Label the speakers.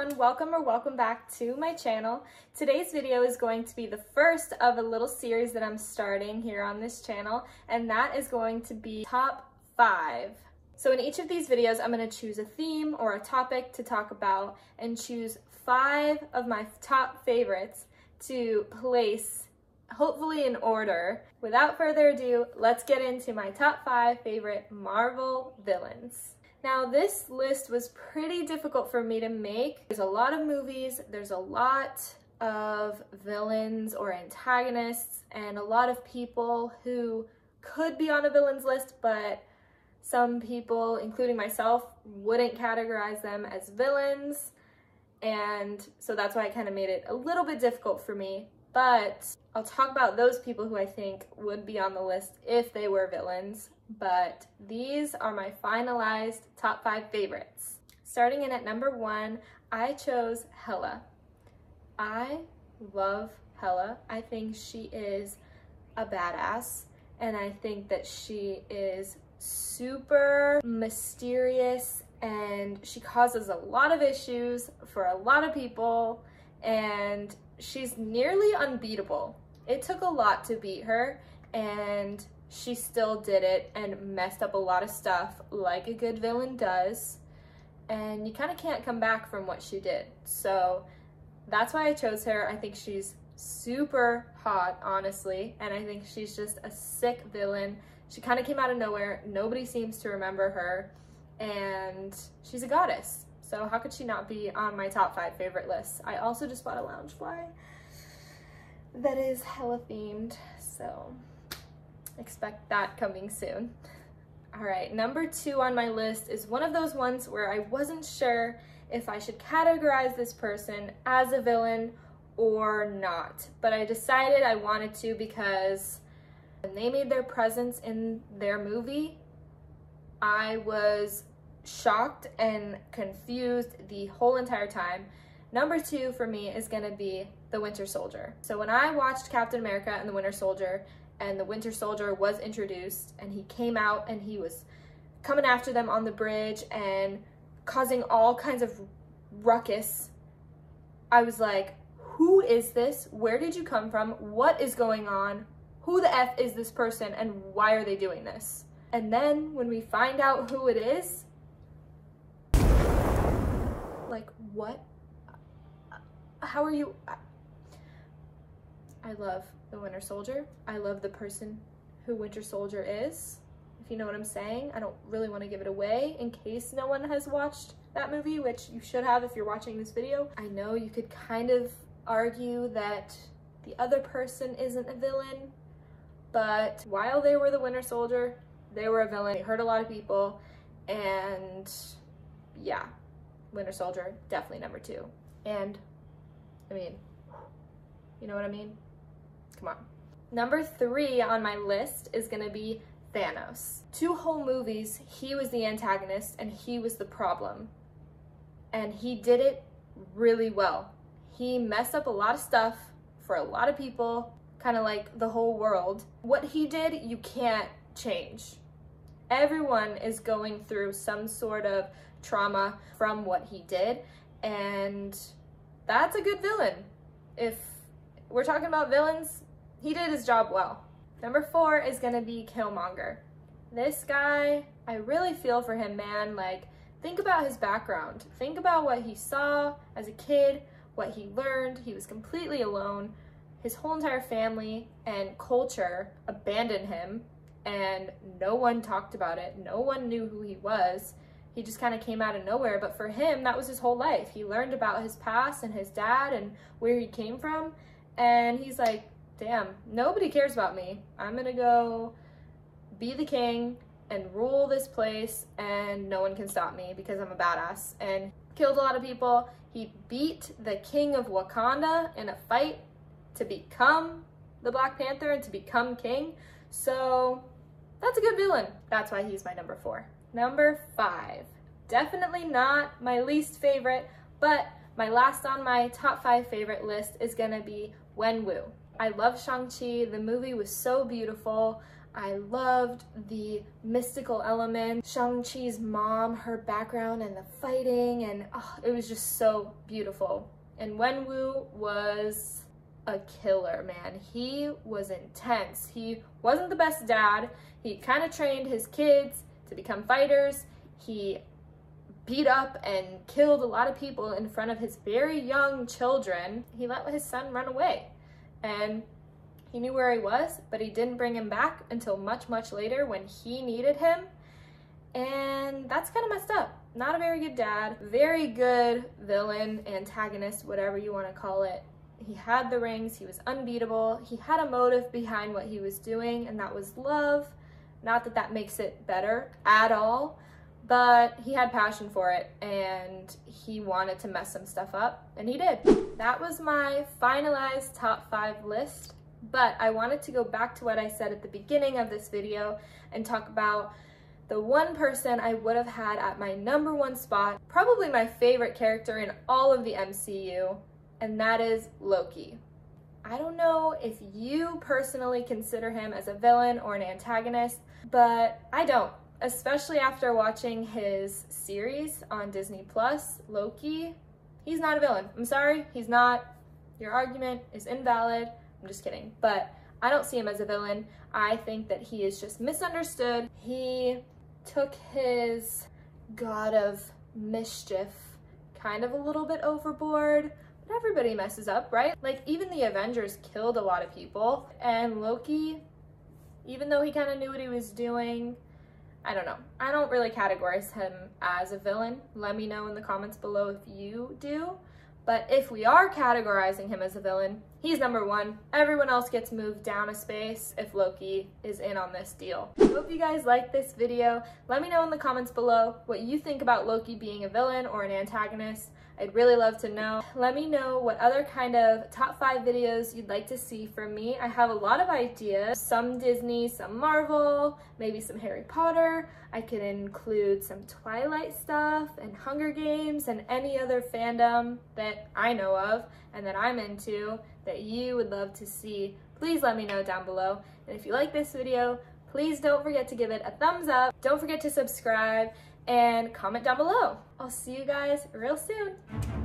Speaker 1: everyone, welcome or welcome back to my channel. Today's video is going to be the first of a little series that I'm starting here on this channel, and that is going to be top five. So in each of these videos, I'm gonna choose a theme or a topic to talk about and choose five of my top favorites to place hopefully in order. Without further ado, let's get into my top five favorite Marvel villains. Now this list was pretty difficult for me to make. There's a lot of movies, there's a lot of villains or antagonists, and a lot of people who could be on a villains list, but some people, including myself, wouldn't categorize them as villains. And so that's why I kind of made it a little bit difficult for me. But I'll talk about those people who I think would be on the list if they were villains but these are my finalized top five favorites. Starting in at number one, I chose Hela. I love Hela. I think she is a badass and I think that she is super mysterious and she causes a lot of issues for a lot of people and she's nearly unbeatable. It took a lot to beat her and she still did it and messed up a lot of stuff like a good villain does. And you kind of can't come back from what she did. So that's why I chose her. I think she's super hot, honestly. And I think she's just a sick villain. She kind of came out of nowhere. Nobody seems to remember her. And she's a goddess. So how could she not be on my top five favorite list? I also just bought a Loungefly that is Hela themed. So expect that coming soon. All right, number two on my list is one of those ones where I wasn't sure if I should categorize this person as a villain or not, but I decided I wanted to because when they made their presence in their movie, I was shocked and confused the whole entire time. Number two for me is gonna be the Winter Soldier. So when I watched Captain America and the Winter Soldier, and the Winter Soldier was introduced and he came out and he was coming after them on the bridge and causing all kinds of ruckus. I was like, who is this? Where did you come from? What is going on? Who the F is this person and why are they doing this? And then when we find out who it is, like, what? How are you? I love the Winter Soldier. I love the person who Winter Soldier is, if you know what I'm saying. I don't really want to give it away in case no one has watched that movie, which you should have if you're watching this video. I know you could kind of argue that the other person isn't a villain, but while they were the Winter Soldier, they were a villain. They hurt a lot of people, and yeah, Winter Soldier, definitely number two. And, I mean, you know what I mean? Come on. Number three on my list is gonna be Thanos. Two whole movies, he was the antagonist and he was the problem. And he did it really well. He messed up a lot of stuff for a lot of people, kind of like the whole world. What he did, you can't change. Everyone is going through some sort of trauma from what he did, and that's a good villain. If we're talking about villains, he did his job well. Number four is gonna be Killmonger. This guy, I really feel for him, man. Like, think about his background. Think about what he saw as a kid, what he learned. He was completely alone. His whole entire family and culture abandoned him, and no one talked about it. No one knew who he was. He just kind of came out of nowhere. But for him, that was his whole life. He learned about his past and his dad and where he came from. And he's like, damn, nobody cares about me. I'm gonna go be the king and rule this place and no one can stop me because I'm a badass. And killed a lot of people. He beat the king of Wakanda in a fight to become the Black Panther and to become king. So that's a good villain. That's why he's my number four. Number five, definitely not my least favorite, but my last on my top five favorite list is gonna be Wenwu. I love Shang-Chi. The movie was so beautiful. I loved the mystical element, Shang-Chi's mom, her background and the fighting, and oh, it was just so beautiful. And Wenwu was a killer, man. He was intense. He wasn't the best dad. He kind of trained his kids to become fighters. He beat up and killed a lot of people in front of his very young children. He let his son run away. And he knew where he was, but he didn't bring him back until much, much later when he needed him. And that's kind of messed up. Not a very good dad, very good villain, antagonist, whatever you want to call it. He had the rings, he was unbeatable, he had a motive behind what he was doing, and that was love. Not that that makes it better at all, but he had passion for it and he wanted to mess some stuff up, and he did. That was my finalized top five list. But I wanted to go back to what I said at the beginning of this video and talk about the one person I would have had at my number one spot, probably my favorite character in all of the MCU, and that is Loki. I don't know if you personally consider him as a villain or an antagonist, but I don't, especially after watching his series on Disney Plus, Loki. He's not a villain. I'm sorry, he's not. Your argument is invalid. I'm just kidding. But I don't see him as a villain. I think that he is just misunderstood. He took his god of mischief kind of a little bit overboard. But everybody messes up, right? Like even the Avengers killed a lot of people and Loki, even though he kind of knew what he was doing, I don't know. I don't really categorize him as a villain. Let me know in the comments below if you do. But if we are categorizing him as a villain, he's number one. Everyone else gets moved down a space if Loki is in on this deal. Hope you guys liked this video. Let me know in the comments below what you think about Loki being a villain or an antagonist. I'd really love to know. Let me know what other kind of top five videos you'd like to see from me. I have a lot of ideas, some Disney, some Marvel, maybe some Harry Potter. I could include some Twilight stuff and Hunger Games and any other fandom that I know of and that I'm into that you would love to see. Please let me know down below. And if you like this video, please don't forget to give it a thumbs up. Don't forget to subscribe and comment down below. I'll see you guys real soon.